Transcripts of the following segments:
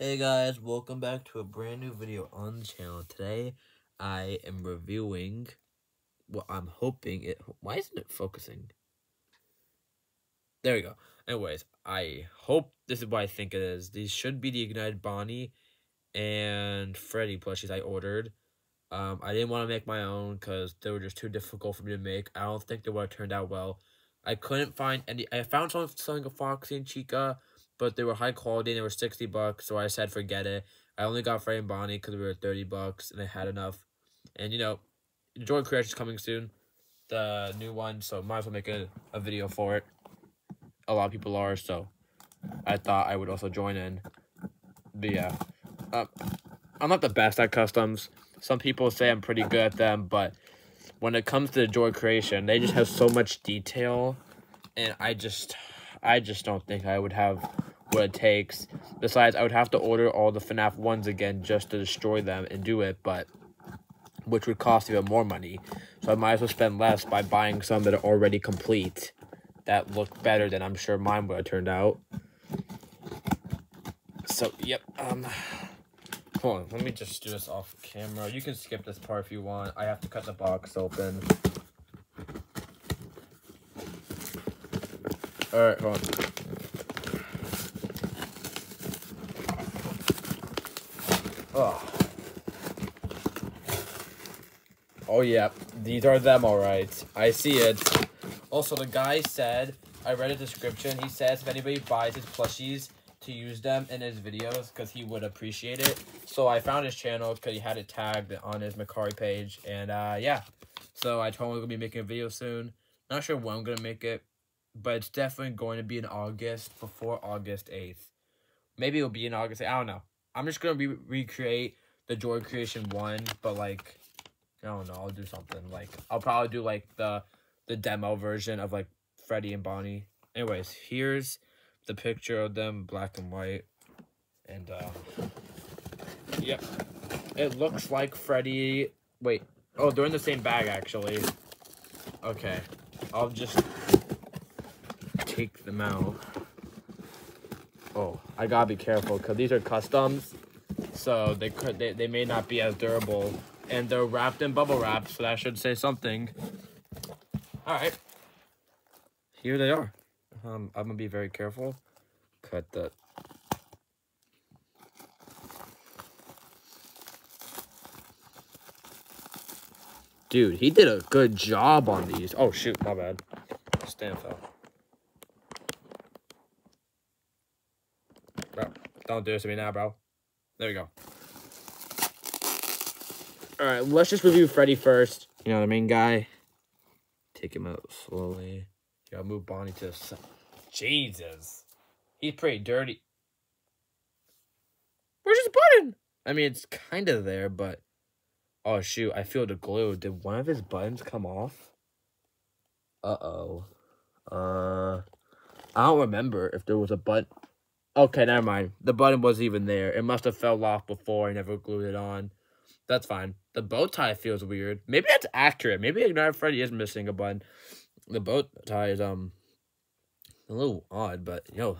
Hey guys, welcome back to a brand new video on the channel. Today, I am reviewing what I'm hoping it... Why isn't it focusing? There we go. Anyways, I hope this is what I think it is. These should be the Ignited Bonnie and Freddy plushies I ordered. Um, I didn't want to make my own because they were just too difficult for me to make. I don't think they would have turned out well. I couldn't find any... I found someone selling a Foxy and Chica but they were high quality and they were 60 bucks, so I said forget it. I only got Freddy and Bonnie because we were 30 bucks and I had enough. And you know, Joy Creation is coming soon, the new one, so might as well make a, a video for it. A lot of people are, so I thought I would also join in. But yeah, uh, I'm not the best at customs. Some people say I'm pretty good at them, but when it comes to Joy Creation, they just have so much detail, and I just, I just don't think I would have what it takes. Besides, I would have to order all the FNAF ones again just to destroy them and do it, but which would cost even more money. So I might as well spend less by buying some that are already complete that look better than I'm sure mine would have turned out. So, yep, um, hold on, let me just do this off camera. You can skip this part if you want. I have to cut the box open. Alright, hold on. Oh. Oh, yeah. These are them, alright. I see it. Also, the guy said, I read a description. He says if anybody buys his plushies, to use them in his videos because he would appreciate it. So I found his channel because he had it tagged on his Mercari page. And, uh, yeah. So I told him we're going to be making a video soon. Not sure when I'm going to make it. But it's definitely going to be in August, before August 8th. Maybe it'll be in August. I don't know. I'm just gonna re recreate the Joy Creation one, but like I don't know, I'll do something. Like I'll probably do like the the demo version of like Freddy and Bonnie. Anyways, here's the picture of them, black and white. And uh Yep. It looks like Freddy wait. Oh, they're in the same bag actually. Okay. I'll just take them out. Oh, I gotta be careful because these are customs, so they could they, they may not be as durable, and they're wrapped in bubble wrap, so that should say something. All right, here they are. Um, I'm gonna be very careful. Cut the. Dude, he did a good job on these. Oh shoot, my bad. Stand fell. Don't do this to me now, bro. There we go. Alright, let's just review Freddy first. You know, the main guy. Take him out slowly. Yeah, move Bonnie to the side. Jesus. He's pretty dirty. Where's his button? I mean, it's kind of there, but... Oh, shoot. I feel the glue. Did one of his buttons come off? Uh-oh. Uh... I don't remember if there was a button. Okay, never mind. The button wasn't even there. It must have fell off before I never glued it on. That's fine. The bow tie feels weird. Maybe that's accurate. Maybe Ignite Freddy is missing a button. The bow tie is um a little odd, but yo,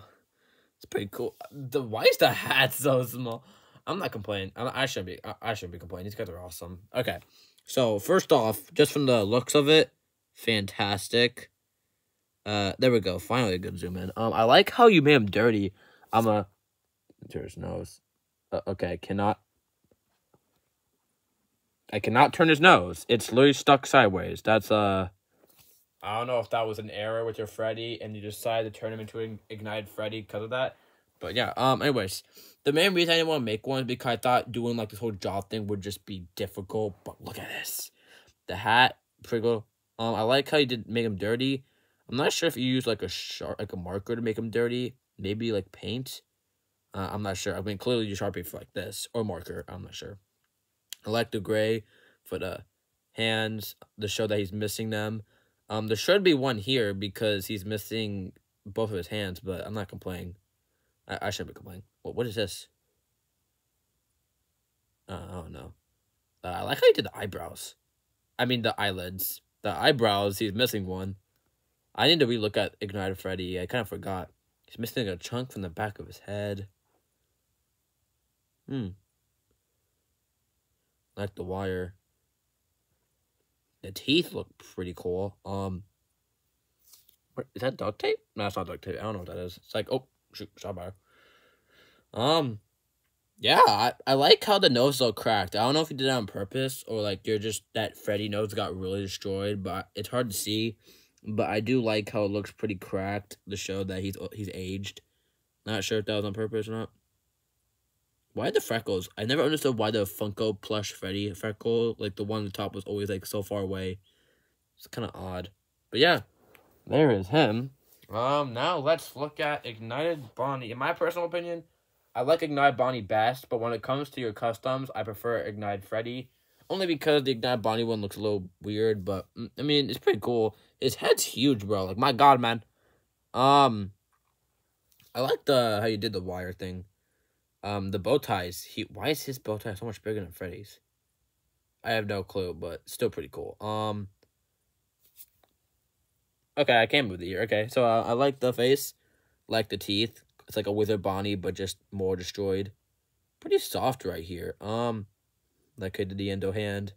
it's pretty cool. The why is the hat so small? I'm not complaining. I, I shouldn't be. I, I shouldn't be complaining. These guys are awesome. Okay, so first off, just from the looks of it, fantastic. Uh, there we go. Finally, a good zoom in. Um, I like how you made him dirty. I'm a his nose. Uh, okay, I cannot. I cannot turn his nose. It's literally stuck sideways. That's uh. I don't know if that was an error with your Freddy and you decided to turn him into an ignited Freddy because of that. But yeah, um, anyways, the main reason I didn't want to make one is because I thought doing like this whole job thing would just be difficult. But look at this, the hat, Priggle. Um, I like how you did make him dirty. I'm not sure if you use like a sharp, like a marker to make him dirty maybe like paint. Uh, I'm not sure. I mean, clearly you Sharpie for like this or marker. I'm not sure. The gray for the hands to show that he's missing them. Um, there should be one here because he's missing both of his hands, but I'm not complaining. I, I shouldn't be complaining. What, what is this? Uh, I don't know. Uh, I like how he did the eyebrows. I mean, the eyelids. The eyebrows, he's missing one. I need to relook at Ignited Freddy. I kind of forgot. He's missing a chunk from the back of his head. Hmm. Like the wire. The teeth look pretty cool. Um, what, is that duct tape? No, it's not duct tape. I don't know what that is. It's like, oh, shoot, strawberry. Um, yeah, I, I like how the nose look cracked. I don't know if he did that on purpose or like you're just that Freddy nose got really destroyed, but it's hard to see. But I do like how it looks pretty cracked to show that he's he's aged. Not sure if that was on purpose or not. Why the freckles? I never understood why the Funko plush Freddy freckle, like the one on the top, was always like so far away. It's kind of odd. But yeah, there is him. Um, now let's look at Ignited Bonnie. In my personal opinion, I like Ignited Bonnie best, but when it comes to your customs, I prefer Ignited Freddy. Only because the Ignite Bonnie one looks a little weird, but mm, I mean, it's pretty cool. His head's huge, bro. Like, my god, man. Um, I like the how you did the wire thing. Um, the bow ties. He why is his bow tie so much bigger than Freddy's? I have no clue, but still pretty cool. Um. Okay, I came move the ear. Okay, so uh, I like the face, like the teeth. It's like a wither Bonnie, but just more destroyed. Pretty soft right here. Um, like I did the endo hand.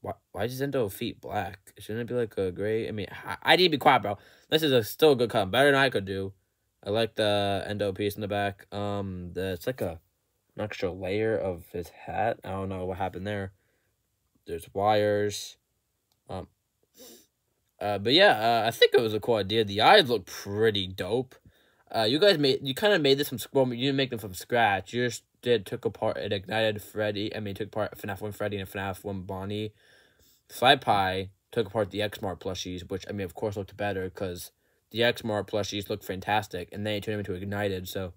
Why, why is endo feet black? Shouldn't it be like a gray? I mean, I, I need to be quiet, bro. This is a still a good cut. Better than I could do. I like the endo piece in the back. Um, the, it's like a an extra layer of his hat. I don't know what happened there. There's wires. Um, uh, but yeah, uh, I think it was a cool idea. The eyes look pretty dope. Uh, you guys made you kind of made this from well, you didn't make them from scratch. You just did took apart it ignited Freddy. I mean, took apart FNAF one Freddy and FNAF one Bonnie. Pie took apart the X Mart plushies, which I mean, of course, looked better because the X Mart plushies looked fantastic, and then you turn them into ignited. So,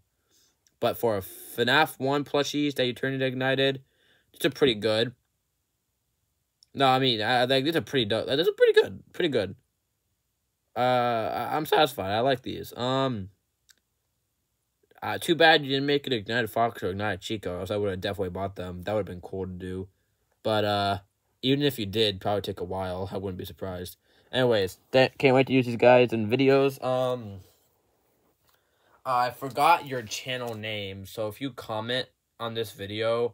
but for a FNAF one plushies that you turned into ignited, it's a pretty good. No, I mean, I like these are pretty dope. These pretty good, pretty good. Uh, I'm satisfied. I like these. Um, uh, too bad you didn't make it Ignited Fox or Ignited Chica, else I would have definitely bought them. That would have been cool to do. But uh, even if you did, probably take a while. I wouldn't be surprised. Anyways, can't wait to use these guys in videos. Um, I forgot your channel name, so if you comment on this video,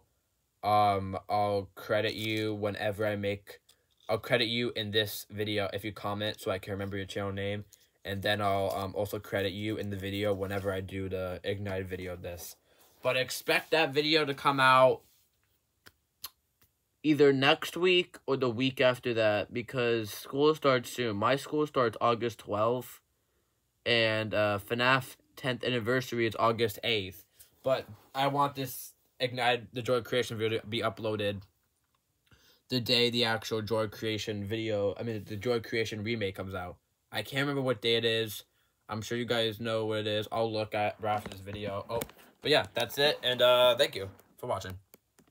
um, I'll credit you whenever I make. I'll credit you in this video if you comment, so I can remember your channel name, and then I'll um also credit you in the video whenever I do the ignite video of this. But expect that video to come out either next week or the week after that because school starts soon. My school starts August 12th and uh, FNAF 10th anniversary is August 8th. But I want this Ignite the Joy Creation video to be uploaded the day the actual Joy Creation video, I mean, the Joy Creation remake comes out. I can't remember what day it is. I'm sure you guys know what it is. I'll look at right after this video. Oh, but yeah, that's it. And uh, thank you for watching.